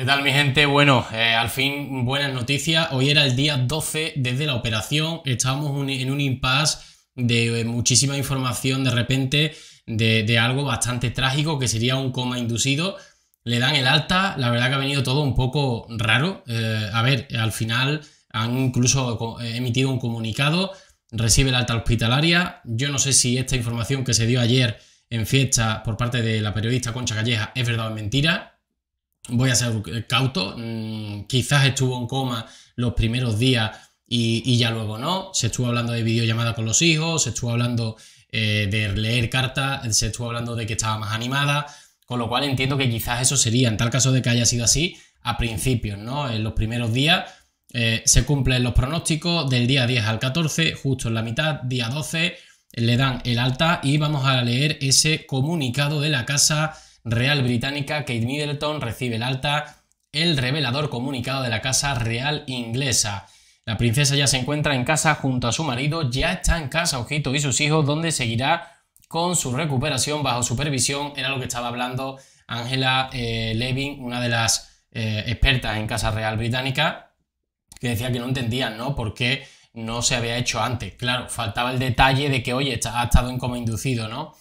¿Qué tal mi gente? Bueno, eh, al fin buenas noticias. Hoy era el día 12 desde la operación. Estábamos en un impasse de muchísima información de repente de, algo bastante trágico que sería un coma inducido. Le dan el alta, la verdad que ha venido todo un poco raro. Eh, a ver, al final han incluso emitido un comunicado, recibe el alta hospitalaria. Yo no sé si esta información que se dio ayer en fiesta por parte de la periodista Concha Calleja es verdad o mentira voy a ser cauto, mm, quizás estuvo en coma los primeros días y, ya luego no, se estuvo hablando de videollamada con los hijos, se estuvo hablando eh, de leer cartas, se estuvo hablando de que estaba más animada, con lo cual entiendo que quizás eso sería, en tal caso de que haya sido así, a principios, ¿no? En los primeros días eh, se cumplen los pronósticos del día 10 al 14, justo en la mitad, día 12, le dan el alta y vamos a leer ese comunicado de la casa Real Británica, Kate Middleton recibe el alta, el revelador comunicado de la Casa Real Inglesa. La princesa ya se encuentra en casa junto a su marido, ya está en casa, ojito, y sus hijos, donde seguirá con su recuperación bajo supervisión. Era lo que estaba hablando Angela eh, Levin, una de las eh, expertas en Casa Real Británica, que decía que no entendían, ¿no? ¿Por qué no se había hecho antes? Claro, faltaba el detalle de que, oye, ha estado en coma inducido, ¿no?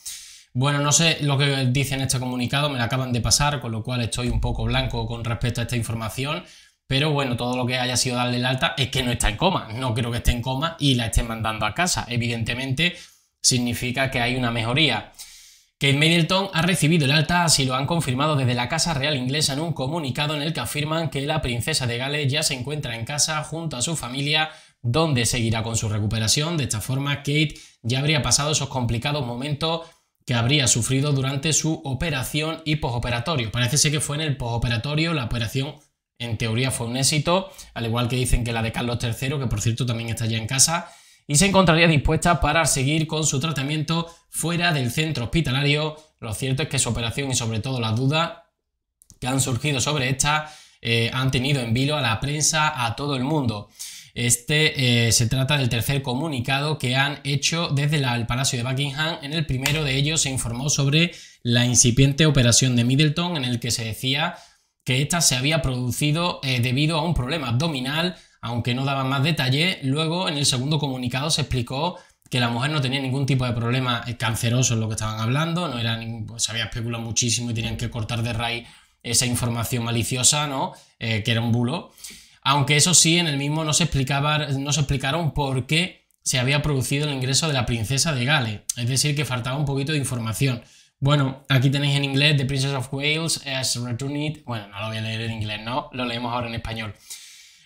Bueno, no sé lo que dice en este comunicado, me lo acaban de pasar, con lo cual estoy un poco blanco con respecto a esta información. Pero bueno, todo lo que haya sido darle el alta es que no está en coma. No creo que esté en coma y la estén mandando a casa. Evidentemente, significa que hay una mejoría. Kate Middleton ha recibido el alta, así lo han confirmado desde la Casa Real Inglesa en un comunicado en el que afirman que la princesa de Gales ya se encuentra en casa junto a su familia, donde seguirá con su recuperación. De esta forma, Kate ya habría pasado esos complicados momentos que habría sufrido durante su operación y posoperatorio. Parece ser que fue en el posoperatorio, la operación en teoría fue un éxito, al igual que dicen que la de Carlos III, que por cierto también está ya en casa, y se encontraría dispuesta para seguir con su tratamiento fuera del centro hospitalario. Lo cierto es que su operación y sobre todo las dudas que han surgido sobre esta eh, han tenido en vilo a la prensa, a todo el mundo. Este eh, se trata del tercer comunicado que han hecho desde el Palacio de Buckingham. En el primero de ellos se informó sobre la incipiente operación de Middleton, en el que se decía que esta se había producido eh, debido a un problema abdominal, aunque no daba más detalle. Luego, en el segundo comunicado, se explicó que la mujer no tenía ningún tipo de problema canceroso en lo que estaban hablando, no era pues, se había especulado muchísimo y tenían que cortar de raíz esa información maliciosa, ¿no? Eh, que era un bulo. Aunque eso sí, en el mismo no se, explicaron por qué se había producido el ingreso de la princesa de Gales, es decir, que faltaba un poquito de información. Bueno, aquí tenéis en inglés The Princess of Wales has returned. Bueno, no lo voy a leer en inglés, no, lo leemos ahora en español.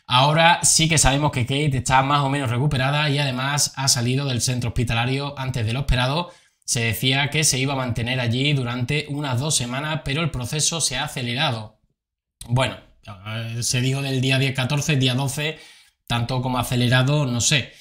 Ahora sí que sabemos que Kate está más o menos recuperada y además ha salido del centro hospitalario antes de lo esperado. Se decía que se iba a mantener allí durante unas dos semanas, pero el proceso se ha acelerado. Bueno, se dijo del día 10, 14, día 12, tanto como acelerado, no sé.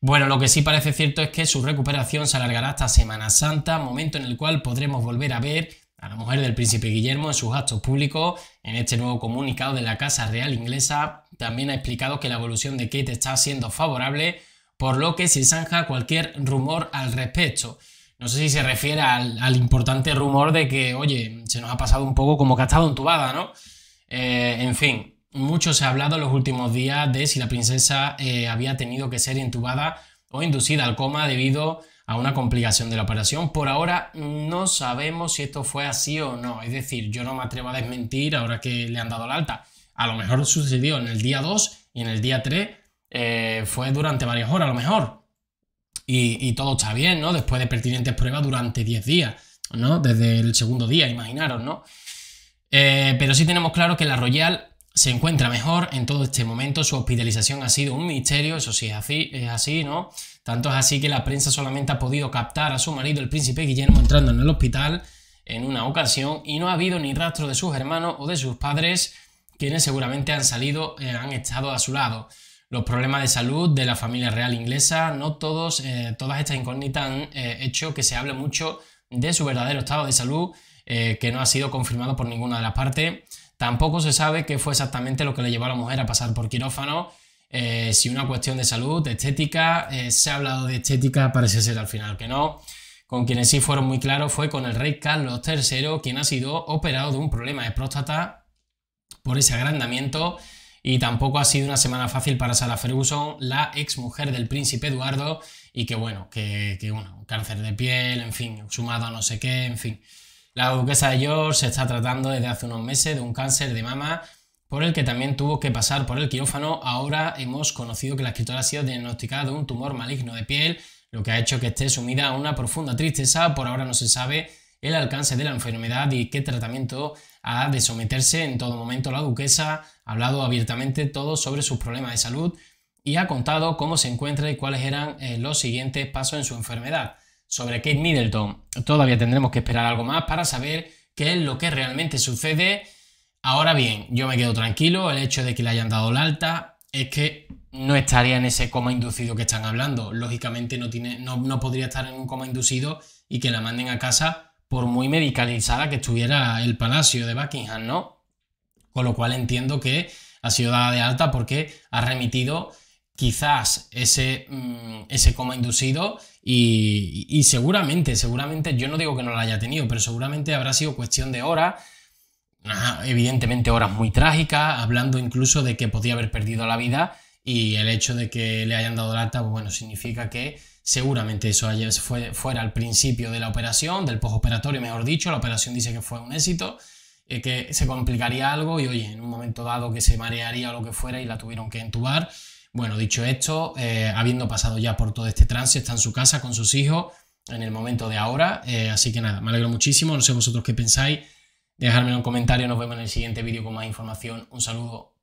Bueno, lo que sí parece cierto es que su recuperación se alargará hasta Semana Santa, momento en el cual podremos volver a ver a la mujer del príncipe Guillermo en sus actos públicos. En este nuevo comunicado de la Casa Real Inglesa también ha explicado que la evolución de Kate está siendo favorable, por lo que se zanja cualquier rumor al respecto. No sé si se refiere al, al importante rumor de que, oye, se nos ha pasado un poco como que ha estado entubada, ¿no? Eh, en fin, mucho se ha hablado en los últimos días de si la princesa eh, había tenido que ser intubada o inducida al coma debido a una complicación de la operación. Por ahora no sabemos si esto fue así o no. Es decir, yo no me atrevo a desmentir ahora que le han dado la alta. A lo mejor sucedió en el día 2 y en el día 3 eh, fue durante varias horas, a lo mejor. Y, y, todo está bien, ¿no? Después de pertinentes pruebas durante 10 días, ¿no? Desde el segundo día, imaginaros, ¿no? Eh, pero sí tenemos claro que la Royal se encuentra mejor en todo este momento. Su hospitalización ha sido un misterio, eso sí es así, ¿no? Tanto es así que la prensa solamente ha podido captar a su marido, el príncipe Guillermo, entrando en el hospital en una ocasión y no ha habido ni rastro de sus hermanos o de sus padres, quienes seguramente han salido, eh, han estado a su lado. Los problemas de salud de la familia real inglesa, no todos, eh, todas estas incógnitas han hecho que se hable mucho de su verdadero estado de salud eh, que no ha sido confirmado por ninguna de las partes. Tampoco se sabe qué fue exactamente lo que le llevó a la mujer a pasar por quirófano. Eh, si una cuestión de salud, estética, eh, se ha hablado de estética, parece ser al final que no. Con quienes sí fueron muy claros fue con el rey Carlos III, quien ha sido operado de un problema de próstata por ese agrandamiento. Y tampoco ha sido una semana fácil para Sara Ferguson, la ex mujer del príncipe Eduardo, y que bueno, que bueno, cáncer de piel, en fin, sumado a no sé qué, en fin. La duquesa de York se está tratando desde hace unos meses de un cáncer de mama por el que también tuvo que pasar por el quirófano. Ahora hemos conocido que la escritora ha sido diagnosticada de un tumor maligno de piel, lo que ha hecho que esté sumida en una profunda tristeza. Por ahora no se sabe el alcance de la enfermedad y qué tratamiento ha de someterse en todo momento. La duquesa ha hablado abiertamente todo sobre sus problemas de salud y ha contado cómo se encuentra y cuáles eran eh, los siguientes pasos en su enfermedad. Sobre Kate Middleton, todavía tendremos que esperar algo más para saber qué es lo que realmente sucede. Ahora bien, yo me quedo tranquilo, el hecho de que le hayan dado la alta es que no estaría en ese coma inducido que están hablando. Lógicamente no, tiene, no, no podría estar en un coma inducido y que la manden a casa por muy medicalizada que estuviera el palacio de Buckingham, ¿no? Con lo cual entiendo que ha sido dada de alta porque ha remitido quizás ese, mm, ese coma inducido y, seguramente, seguramente, yo no digo que no lo haya tenido, pero seguramente habrá sido cuestión de horas, evidentemente horas muy trágicas, hablando incluso de que podía haber perdido la vida y el hecho de que le hayan dado la alta, pues bueno, significa que seguramente eso fue, fuera al principio de la operación, del postoperatorio, mejor dicho, la operación dice que fue un éxito, eh, que se complicaría algo y oye, en un momento dado que se marearía o lo que fuera y la tuvieron que entubar bueno, dicho esto, eh, habiendo pasado ya por todo este trance, está en su casa con sus hijos en el momento de ahora. Eh, así que nada, me alegro muchísimo. No sé vosotros qué pensáis. Dejármelo en un comentario. Nos vemos en el siguiente vídeo con más información. Un saludo.